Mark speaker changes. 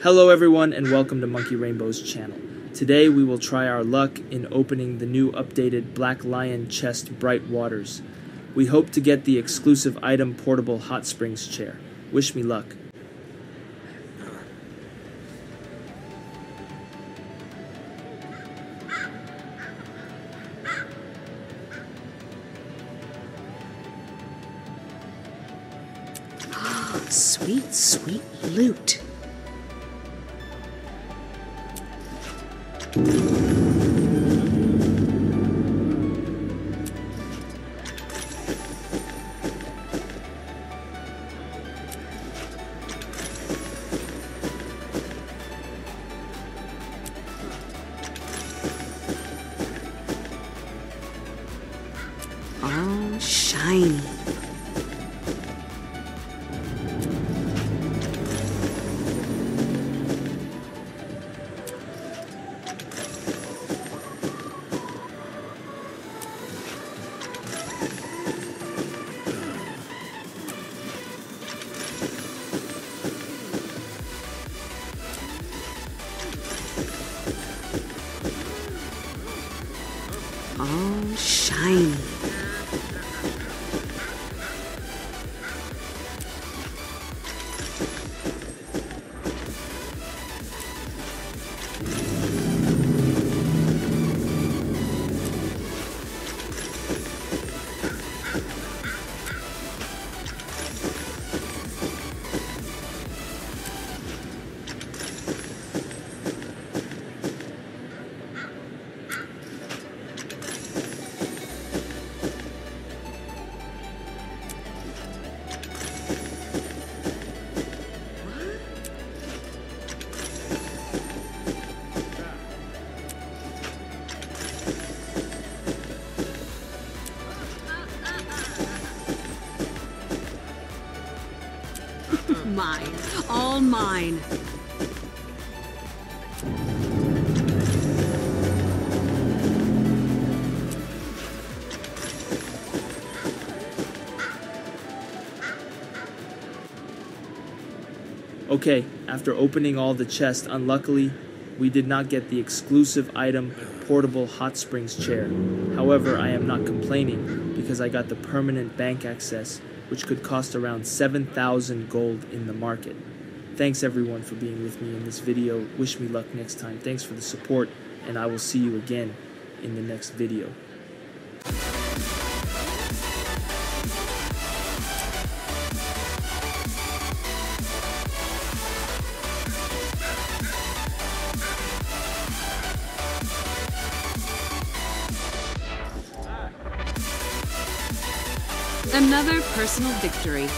Speaker 1: Hello, everyone, and welcome to Monkey Rainbow's channel. Today, we will try our luck in opening the new updated Black Lion Chest Bright Waters. We hope to get the exclusive item portable hot springs chair. Wish me luck.
Speaker 2: Ah, sweet, sweet loot. All shiny. All shiny. Mine. All mine.
Speaker 1: Okay, after opening all the chests, unluckily, we did not get the exclusive item portable hot springs chair. However, I am not complaining because I got the permanent bank access, which could cost around 7,000 gold in the market. Thanks everyone for being with me in this video. Wish me luck next time. Thanks for the support, and I will see you again in the next video.
Speaker 2: Another personal victory.